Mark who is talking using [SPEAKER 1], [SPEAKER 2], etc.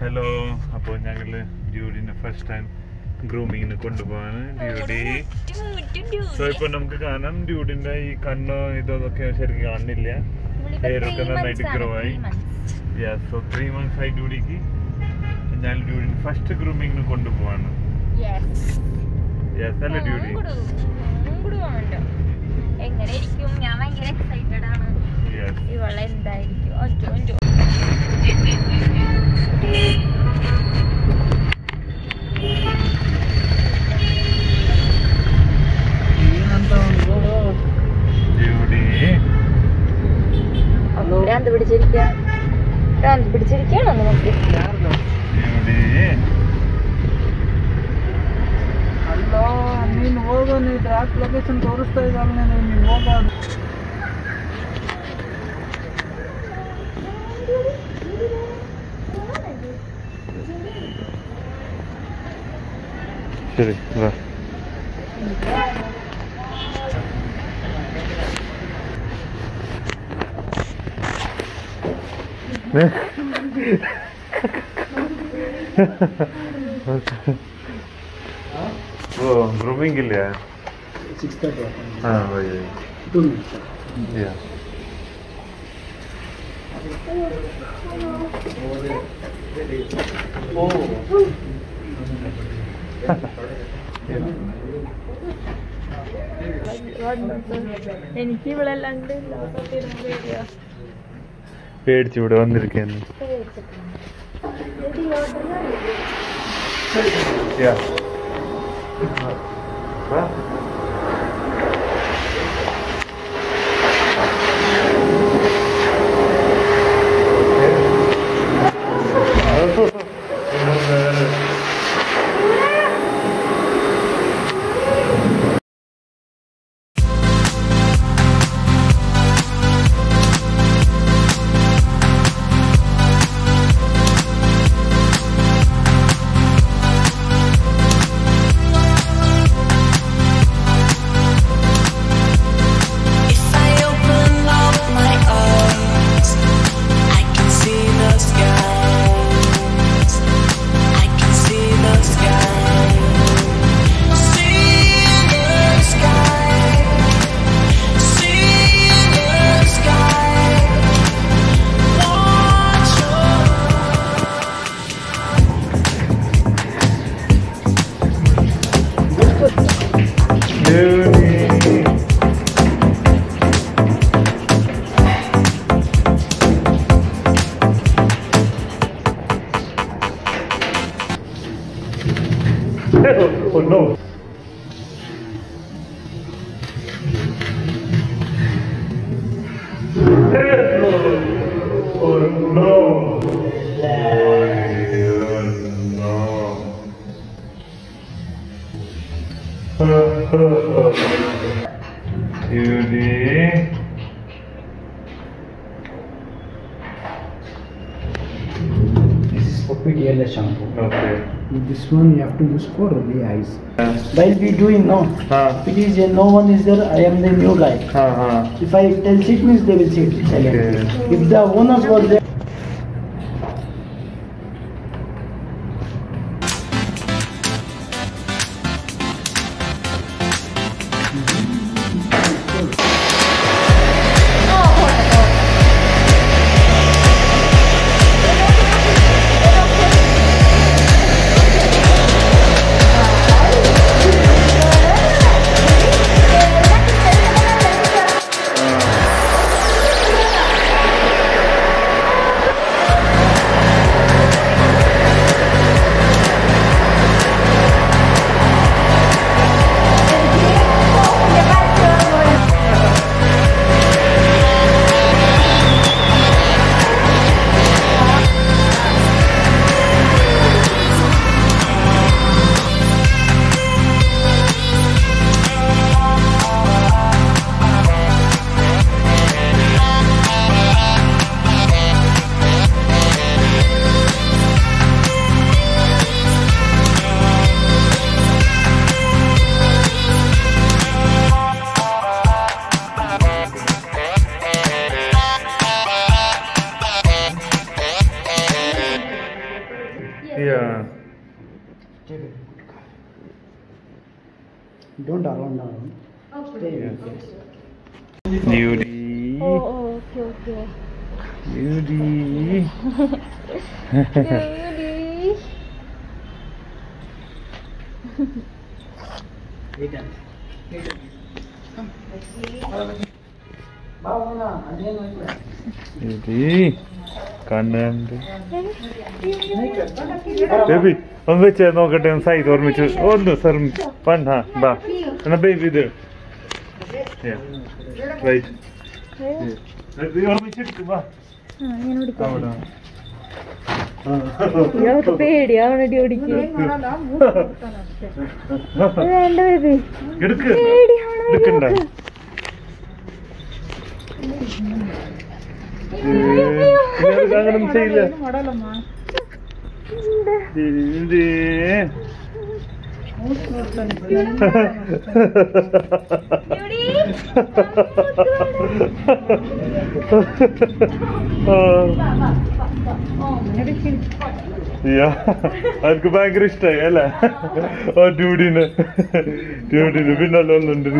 [SPEAKER 1] Hello അപ്പോൾ ഞങ്ങൾ ഡ്യൂഡിനെ ഫസ്റ്റ് ടൈം ഗ്രൂമിങ്ങിന് കൊണ്ടുപോവാണ്. ഡ്യൂഡി സോ ഇപ്പൊ നമുക്ക് കാണാം. ഡ്യൂഡിന്റെ ഈ കണ്ണോ ഇതൊക്കെ ശരിക്കും കാണുന്നില്ല. ഹെയറൊക്കെ നന്നായിട്ട് ഗ്രോ ആയി. സോ ത്രീ മന്ത്സ് ആയി ഡ്യൂഡിക്ക് ഞാൻ ഡ്യൂഡിന് ഫസ്റ്റ് ഗ്രൂമിങ്ങിന് കൊണ്ടുപോവാണ്. യെസ് അല്ലേ ഡ്യൂഡി
[SPEAKER 2] എങ്ങനെ ഇരിക്കും ഞാൻ ഭയങ്കര എക്സൈറ്റഡ് ആണ്.
[SPEAKER 1] യെസ്
[SPEAKER 3] ನೀನು ಹೋಗೋ ನೀನು ಟ್ರ್ಯಾಕ್ ಲೊಕೇಶನ್ ತೋರಿಸ್ತಾ ಇದ್ದಾಳೆ ನೀನು ನೀನು वो
[SPEAKER 1] ग्रूमिंग के लिए है सिक्स
[SPEAKER 3] तक हाँ
[SPEAKER 1] वही वही
[SPEAKER 3] टू मिनट
[SPEAKER 1] या
[SPEAKER 2] എനിക്ക് ഇവിടെ അല്ലാണ്ട്
[SPEAKER 1] പേടിച്ച് ഇവിടെ വന്നിരിക്കുന്നു Yeah. 哎 Oh no.
[SPEAKER 3] Is for shampoo.
[SPEAKER 1] Okay.
[SPEAKER 3] With this one you have to use for the eyes.
[SPEAKER 1] Yeah.
[SPEAKER 3] While we doing no,
[SPEAKER 1] huh.
[SPEAKER 3] it is uh, no one is there. I am the new guy.
[SPEAKER 1] Huh, huh.
[SPEAKER 3] If I tell sit means they will sit.
[SPEAKER 1] Okay.
[SPEAKER 3] If the owners was there.
[SPEAKER 2] Take
[SPEAKER 1] a good car.
[SPEAKER 3] Don't around around. Okay. Stay
[SPEAKER 1] in
[SPEAKER 2] place. Beauty. Oh,
[SPEAKER 1] oh,
[SPEAKER 3] okay, okay. Beauty. Beauty. Return. Return. Come.
[SPEAKER 1] Beauty. കണ്ണുണ്ട്. Baby ഒന്ന് വെച്ച് നോക്കട്ടെ ഒന്ന് size ഓർമ്മിച്ച് ഒന്ന് sir പണ്ട ബാ. എന്നാ ബേബി ഇത്. റൈറ്റ് ഓർമ്മിച്ചെടുക്ക് ബാ.
[SPEAKER 2] ഞാൻ ഓടിക്കാം
[SPEAKER 1] അവിടെ.
[SPEAKER 2] ഇയാൾക്ക് പേടിയാവണടി ഓടിക്ക്. വേണ്ട ബേബി
[SPEAKER 1] എടുക്ക്.
[SPEAKER 2] പേടിയാവണ
[SPEAKER 1] ನಮ್ ಸಿಗ್ಲ ಯಾ ಅದಕ್ಕೆ ಭಯಂಕರ ಇಷ್ಟ ಅಲ್ಲ ಓ ಡ್ಯೂಡಿನ ಡ್ಯೂಡಿನ ಬಿನ್ನಲ್ಲೊಂದುಂಟು